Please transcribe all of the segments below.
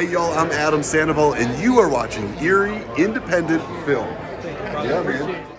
Hey y'all, I'm Adam Sandoval, and you are watching Erie Independent Film. Yeah, man.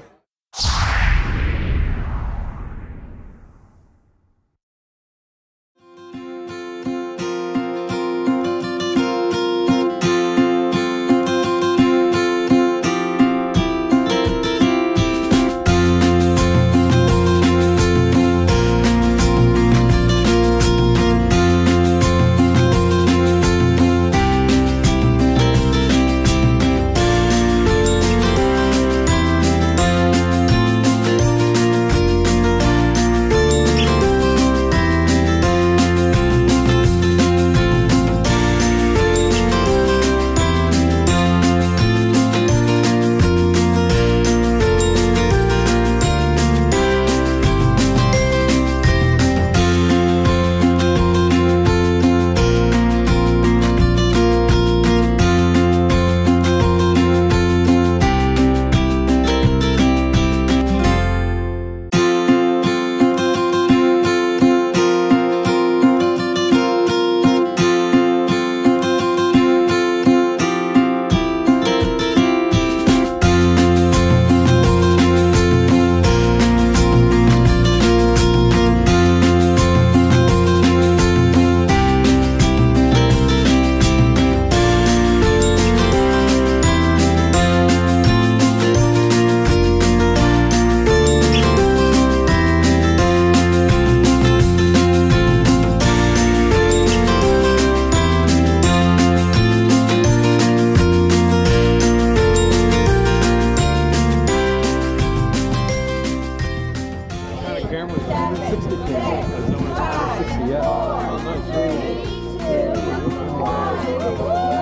camera, 160 camera. Is 160? Yeah. Three, two, one.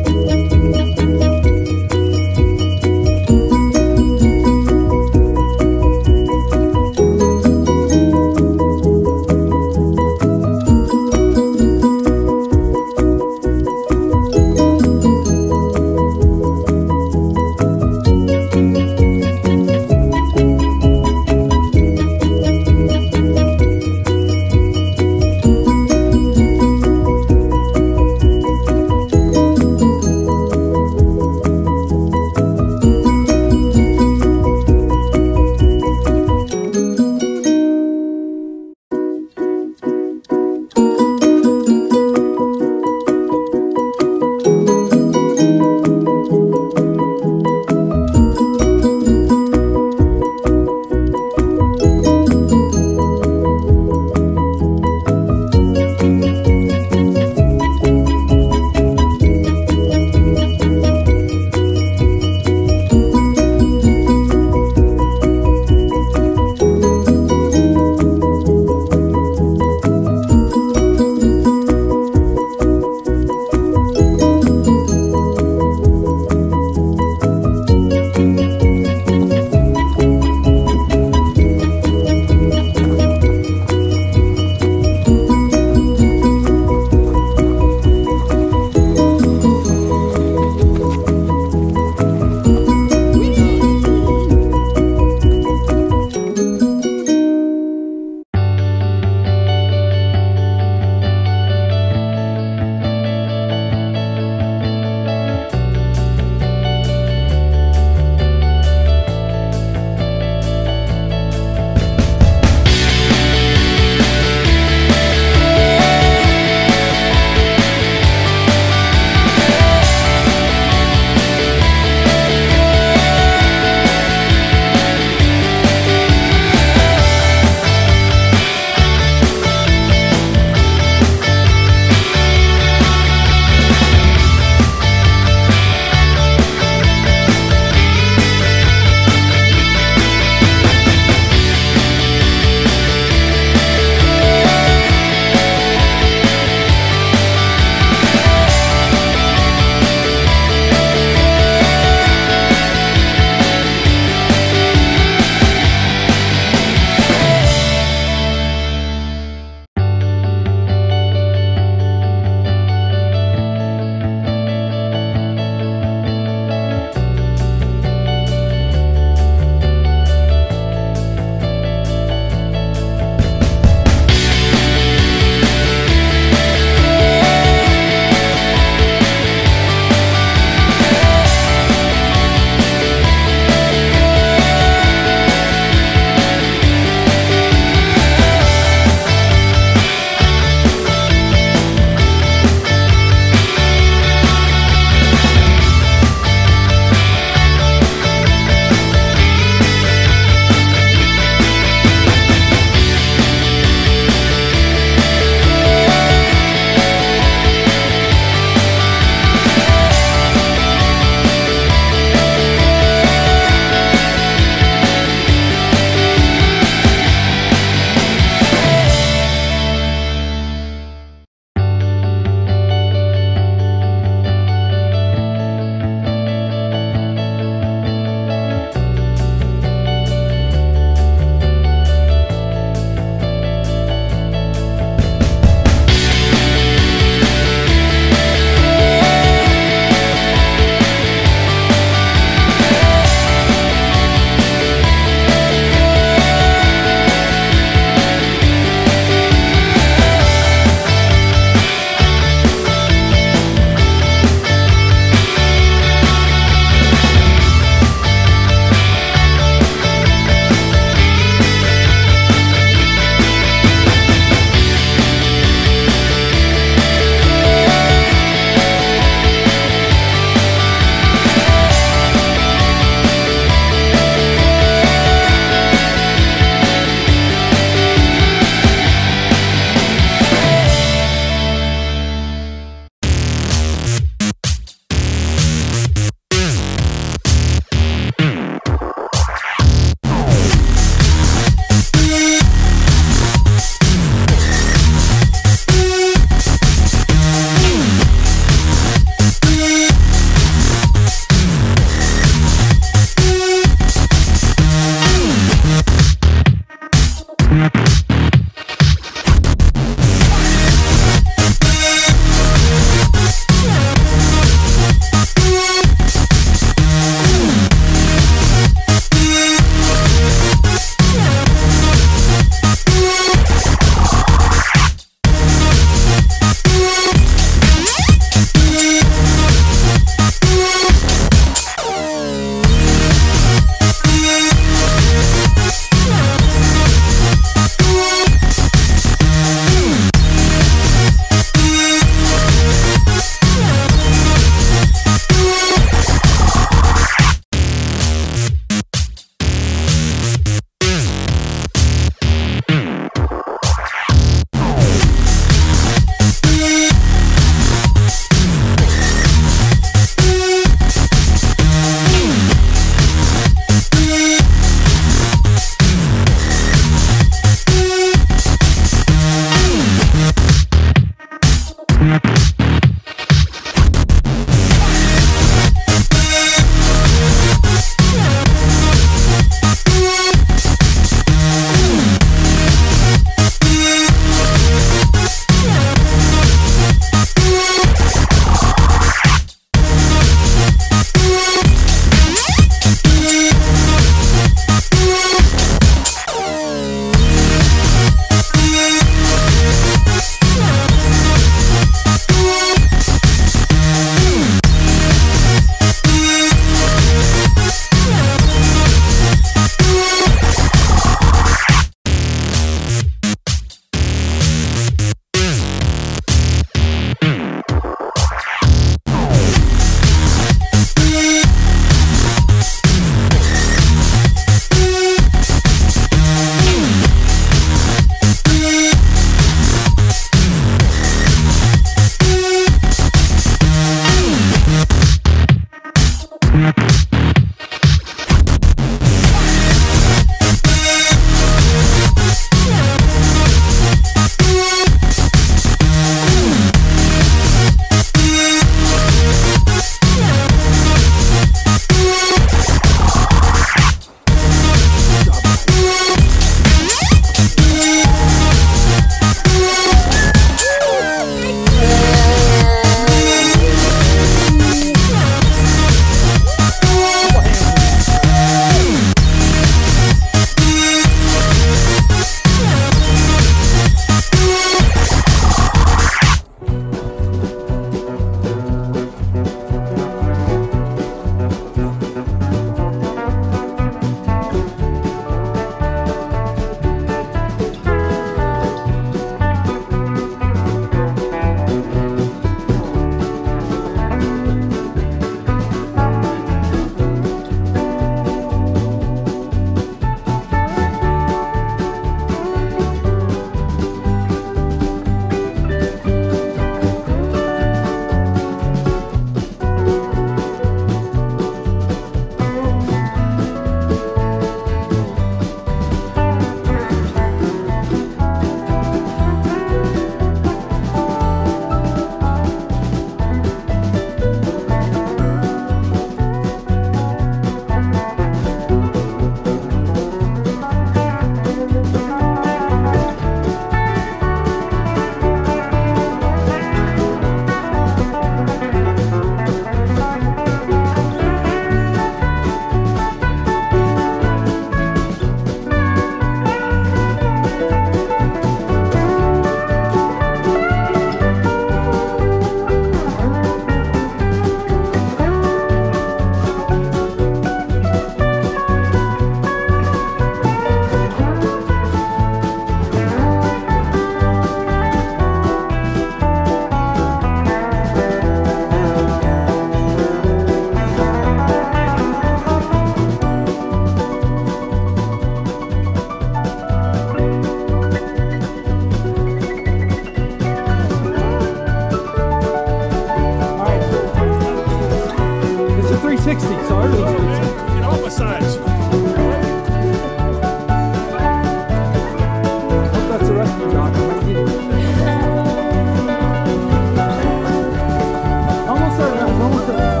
Oh.